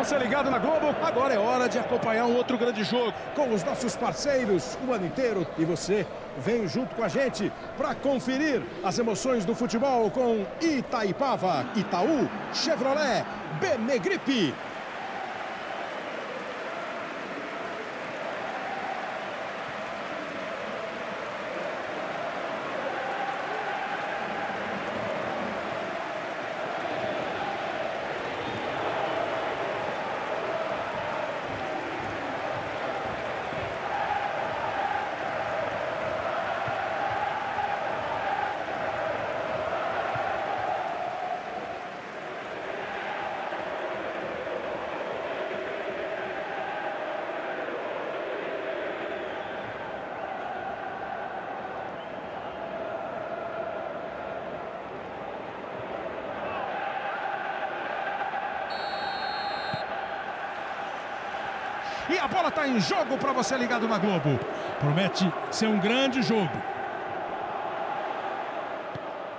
você ligado na Globo. Agora é hora de acompanhar um outro grande jogo com os nossos parceiros o ano inteiro. E você vem junto com a gente para conferir as emoções do futebol com Itaipava, Itaú, Chevrolet, Benegripe. E a bola está em jogo para você ligado na Globo. Promete ser um grande jogo.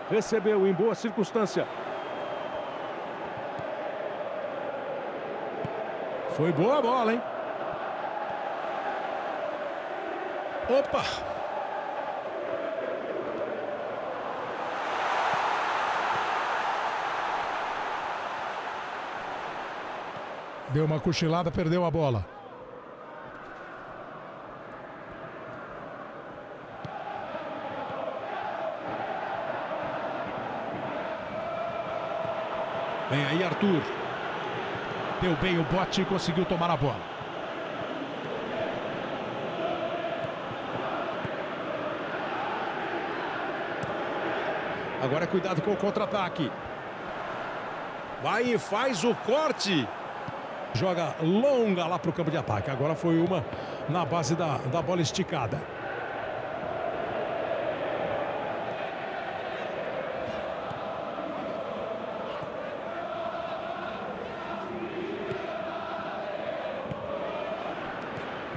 Recebeu em boa circunstância. Foi boa a bola, hein? Opa! Deu uma cochilada, perdeu a bola. Vem aí Arthur. Deu bem o bote e conseguiu tomar a bola. Agora cuidado com o contra-ataque. Vai e faz o corte. Joga longa lá para o campo de ataque. Agora foi uma na base da, da bola esticada.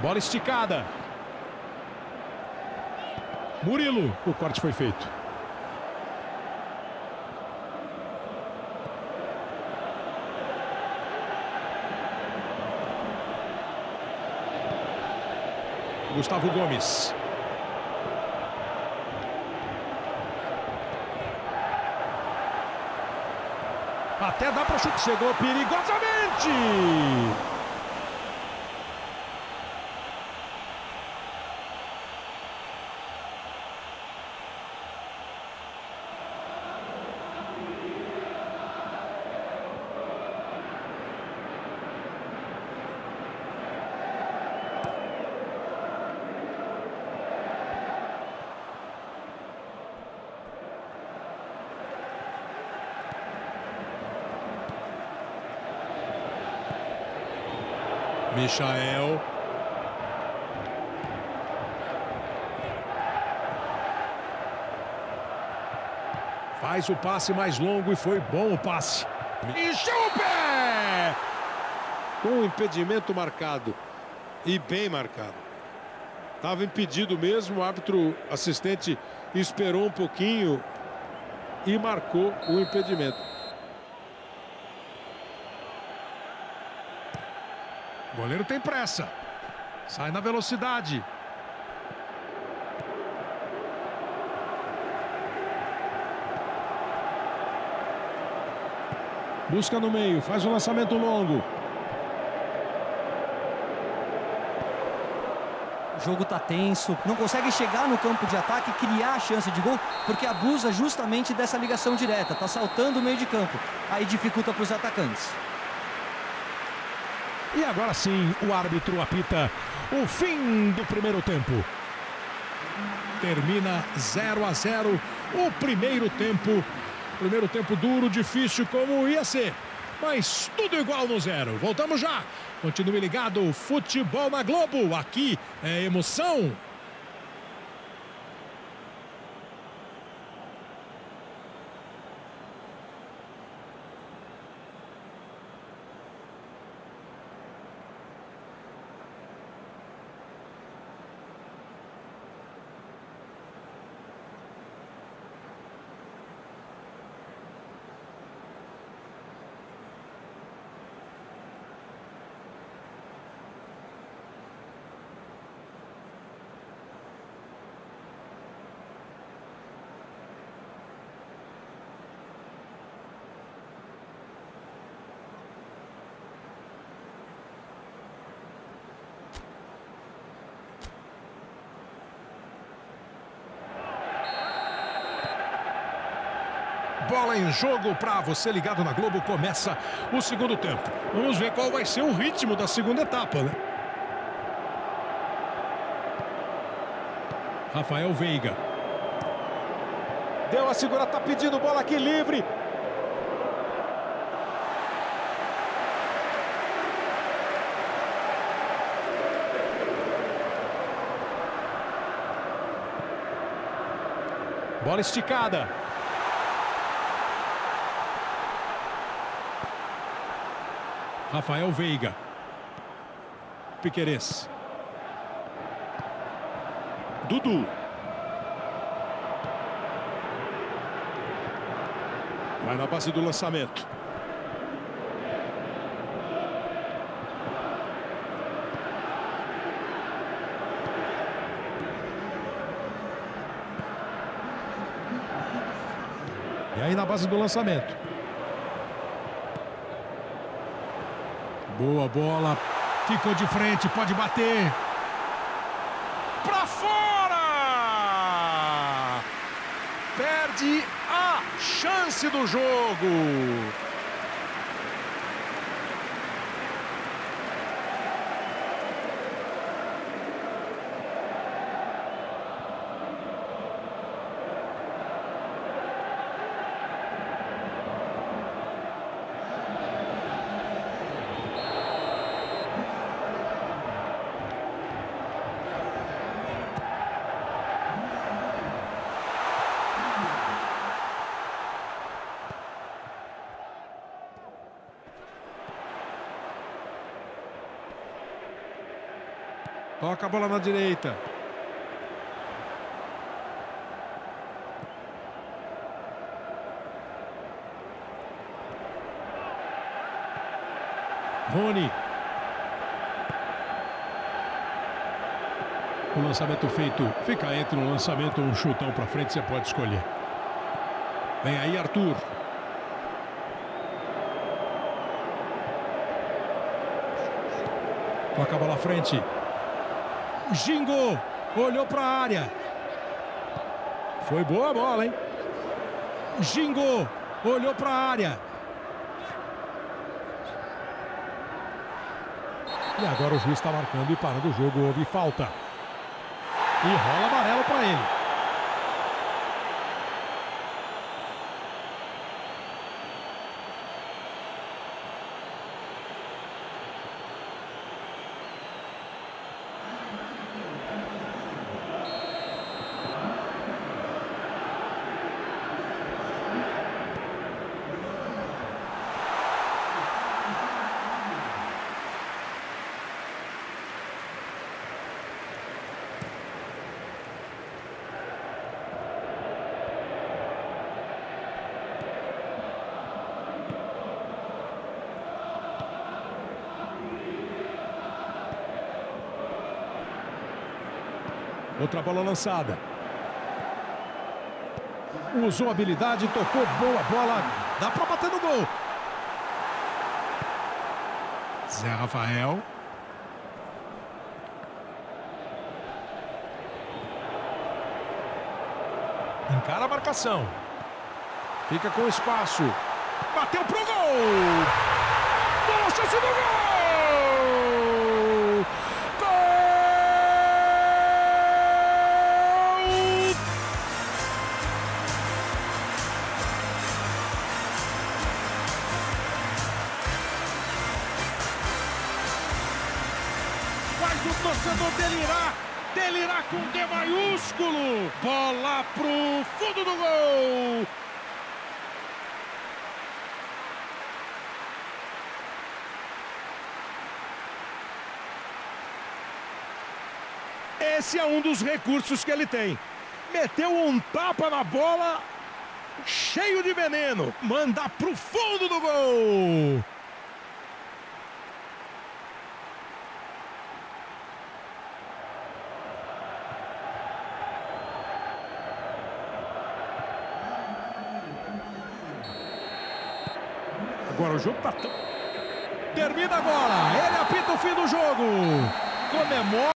Bola esticada. Murilo. O corte foi feito. Gustavo Gomes. Até dá para chute. Chegou perigosamente. Michael. Faz o passe mais longo e foi bom o passe. O pé! Com o impedimento marcado. E bem marcado. Estava impedido mesmo, o árbitro assistente esperou um pouquinho e marcou o impedimento. O goleiro tem pressa. Sai na velocidade. Busca no meio, faz o um lançamento longo. O jogo está tenso, não consegue chegar no campo de ataque e criar a chance de gol, porque abusa justamente dessa ligação direta, está saltando o meio de campo, aí dificulta para os atacantes. E agora sim, o árbitro apita o fim do primeiro tempo. Termina 0 a 0 o primeiro tempo. Primeiro tempo duro, difícil como ia ser. Mas tudo igual no zero. Voltamos já. Continue ligado. Futebol na Globo. Aqui é emoção. Bola em jogo para você ligado na Globo. Começa o segundo tempo. Vamos ver qual vai ser o ritmo da segunda etapa, né? Rafael Veiga. Deu a segura, tá pedindo bola aqui livre. Bola esticada. Rafael Veiga. Piqueires. Dudu. Vai na base do lançamento. E aí na base do lançamento. Boa bola. Ficou de frente, pode bater. Pra fora! Perde a chance do jogo. Toca a bola na direita. Rony. O lançamento feito fica entre um lançamento ou um chutão para frente, você pode escolher. Vem aí Arthur. Toca a bola à frente. Gingo olhou para a área. Foi boa a bola, hein? Gingo olhou para a área. E agora o juiz está marcando e parando o jogo. Houve falta. E rola amarelo para ele. Outra bola lançada. Usou habilidade, tocou boa bola. Dá para bater no gol. Zé Rafael. Encara a marcação. Fica com espaço. Bateu pro gol. Boa chance do gol. Torcedor delirar, delirar com D maiúsculo. Bola pro fundo do gol. Esse é um dos recursos que ele tem. Meteu um tapa na bola, cheio de veneno. Manda pro fundo do gol. Agora o jogo tá... Termina agora. Ele apita o fim do jogo. Comemora.